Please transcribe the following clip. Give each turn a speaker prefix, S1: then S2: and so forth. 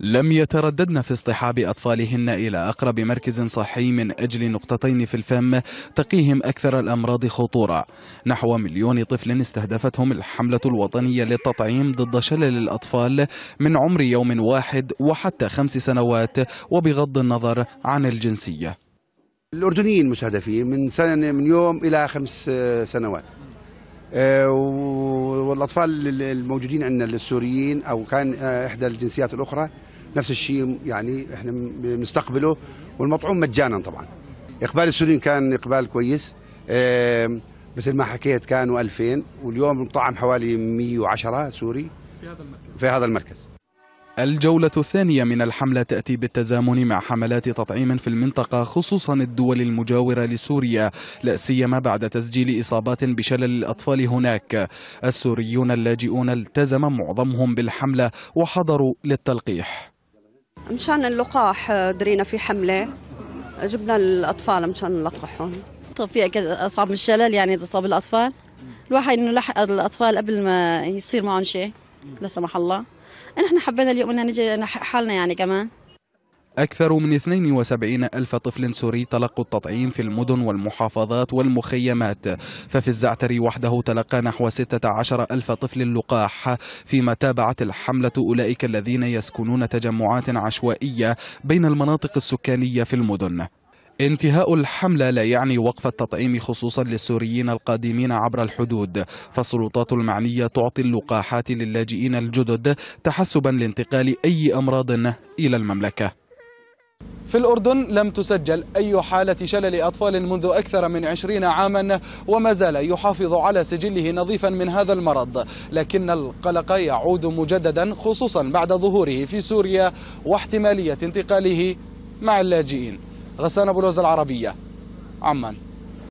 S1: لم يترددن في اصطحاب أطفالهن إلى أقرب مركز صحي من أجل نقطتين في الفم تقيهم أكثر الأمراض خطورة نحو مليون طفل استهدفتهم الحملة الوطنية للتطعيم ضد شلل الأطفال من عمر يوم واحد وحتى خمس سنوات وبغض النظر عن الجنسية.
S2: الأردنيين مستهدفين من سنة من يوم إلى خمس سنوات. والأطفال الموجودين عندنا السوريين أو كان آه، إحدى الجنسيات الأخرى نفس الشيء يعني إحنا بنستقبله والمطعوم مجانا طبعا. إقبال السوريين كان إقبال كويس. آه، مثل ما حكيت كانوا 2000 واليوم مطعم حوالي 110 سوري في هذا المركز. في هذا المركز.
S1: الجولة الثانية من الحملة تأتي بالتزامن مع حملات تطعيم في المنطقة خصوصا الدول المجاورة لسوريا لا سيما بعد تسجيل إصابات بشلل الأطفال هناك. السوريون اللاجئون التزم معظمهم بالحملة وحضروا للتلقيح.
S3: مشان اللقاح درينا في حملة. جبنا الأطفال مشان نلقحهم.
S4: طب في أصعب من الشلل يعني إذا صاب الأطفال؟ الواحد إنه لحق الأطفال قبل ما يصير معهم شيء لا سمح الله. نحن حبينا اليوم ان نجي حالنا يعني كمان.
S1: أكثر من 72 ألف طفل سوري تلقوا التطعيم في المدن والمحافظات والمخيمات. ففي الزعتر وحده تلقى نحو 16 ألف طفل اللقاح فيما تابعت الحملة أولئك الذين يسكنون تجمعات عشوائية بين المناطق السكانية في المدن. انتهاء الحملة لا يعني وقف التطعيم خصوصا للسوريين القادمين عبر الحدود. فالسلطات المعنية تعطي اللقاحات للاجئين الجدد تحسبا لانتقال أي أمراض إلى المملكة. في الأردن لم تسجل أي حالة شلل أطفال منذ أكثر من عشرين عاما وما زال يحافظ على سجله نظيفا من هذا المرض. لكن القلق يعود مجددا خصوصا بعد ظهوره في سوريا واحتمالية انتقاله مع اللاجئين. غسان أبو الوز العربية. عمان.